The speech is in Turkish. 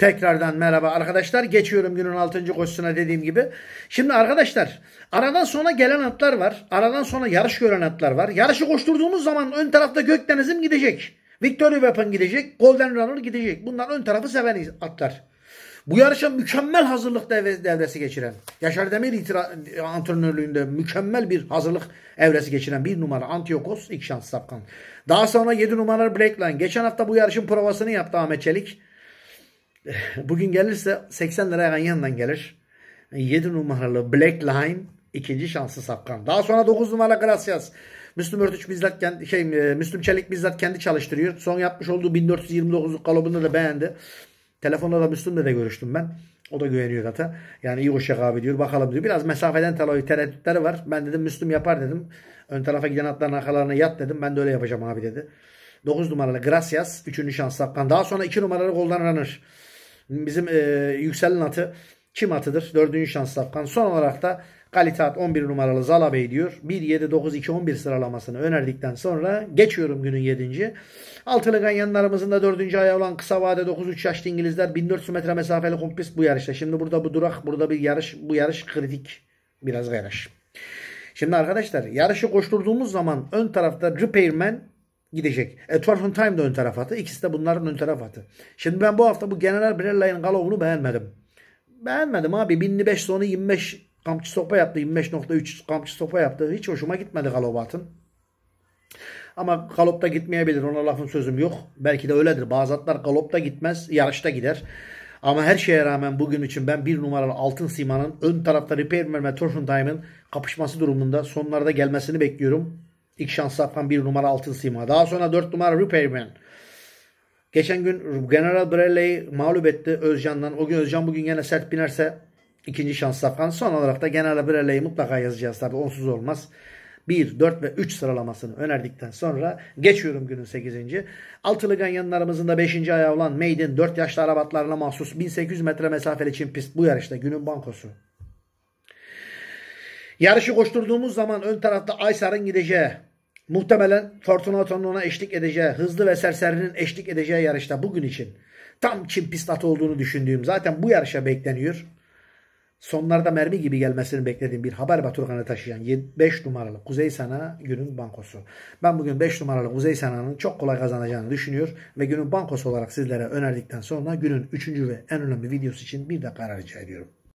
Tekrardan merhaba arkadaşlar. Geçiyorum günün 6. koşusuna dediğim gibi. Şimdi arkadaşlar aradan sonra gelen atlar var. Aradan sonra yarış gören atlar var. Yarışı koşturduğumuz zaman ön tarafta Gökdeniz'im gidecek. Victory Weapon gidecek. Golden Runner gidecek. Bunlar ön tarafı seven atlar. Bu yarışa mükemmel hazırlık devresi geçiren, Yaşar Demir itira- antrenörlüğünde mükemmel bir hazırlık evresi geçiren bir numara Antiyokos ilk şans sapkan. Daha sonra 7 numara Blackline. Geçen hafta bu yarışın provasını yaptı Ahmet Çelik. Bugün gelirse 80 liraya yandan gelir. 7 numaralı Black Line ikinci şansı sapkan. Daha sonra 9 numara Gracias. Müslüm Örtüç bizzat kendi, şey, e, Müslüm Çelik bizzat kendi çalıştırıyor. Son yapmış olduğu 1429 kalıbında da beğendi. Telefonda da Müslüm'le de görüştüm ben. O da güveniyor zaten. Yani iyi koşacak abi diyor. Bakalım diyor. Biraz mesafeden tabii tereddütleri var. Ben dedim Müslüm yapar dedim. Ön tarafa giden atların arkalarına yat dedim. Ben de öyle yapacağım abi dedi. 9 numaralı Gracias. 3. şans sapkan. Daha sonra 2 numaralı Golden Runner. Bizim e, yükselen atı kim atıdır? 4. şans sapkan. Son olarak da Kalitat 11 numaralı Zala Bey diyor. 1, 7, 9, 2, 11 sıralamasını önerdikten sonra geçiyorum günün 7. Altılı ganyanlarımızın da 4. ayağı olan kısa vade 9-3 yaşlı İngilizler 1400 metre mesafeli kompis bu yarışta. Şimdi burada bu durak, burada bir yarış, bu yarış kritik. Biraz yarış. Şimdi arkadaşlar yarışı koşturduğumuz zaman ön tarafta Repairman gidecek. E, Torfun Time de ön taraf atı. İkisi de bunların ön taraf atı. Şimdi ben bu hafta bu General Brella'nın galovunu beğenmedim. Beğenmedim abi. 1005 sonu 25 kampçı sopa yaptı. 25.3 kampçı sopa yaptı. Hiç hoşuma gitmedi Galobat'ın. Ama galopta gitmeyebilir. Ona lafın sözüm yok. Belki de öyledir. Bazı atlar galopta gitmez. Yarışta gider. Ama her şeye rağmen bugün için ben bir numaralı Altın Sima'nın ön tarafta Repairman ve Torsion Time'ın kapışması durumunda sonlarda gelmesini bekliyorum. İlk şans safkan bir numara Altın Sima. Daha sonra dört numara Repairman. Geçen gün General Brelle'yi mağlup etti Özcan'dan. O gün Özcan bugün yine sert binerse ikinci şans safkan. Son olarak da General Brelle'yi mutlaka yazacağız tabi onsuz olmaz. 1, 4 ve 3 sıralamasını önerdikten sonra geçiyorum günün 8. Altılı ganyanlarımızın da 5. ayağı olan Maiden 4 yaşlı arabatlarına mahsus 1800 metre mesafeli çim pist bu yarışta günün bankosu. Yarışı koşturduğumuz zaman ön tarafta Aysar'ın gideceği, muhtemelen Fortunato'nun ona eşlik edeceği, hızlı ve serserinin eşlik edeceği yarışta bugün için tam çim pist atı olduğunu düşündüğüm zaten bu yarışa bekleniyor sonlarda mermi gibi gelmesini beklediğim bir haber Baturkan'ı taşıyan 5 numaralı Kuzey Sana günün bankosu. Ben bugün 5 numaralı Kuzey Sana'nın çok kolay kazanacağını düşünüyor ve günün bankosu olarak sizlere önerdikten sonra günün 3. ve en önemli videosu için bir dakika rica ediyorum.